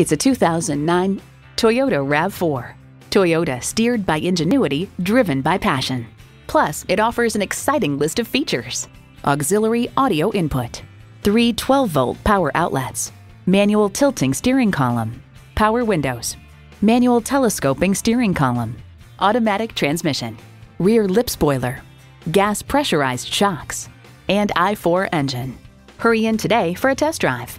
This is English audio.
It's a 2009 Toyota RAV4. Toyota steered by ingenuity, driven by passion. Plus, it offers an exciting list of features. Auxiliary audio input, three 12-volt power outlets, manual tilting steering column, power windows, manual telescoping steering column, automatic transmission, rear lip spoiler, gas pressurized shocks, and i4 engine. Hurry in today for a test drive.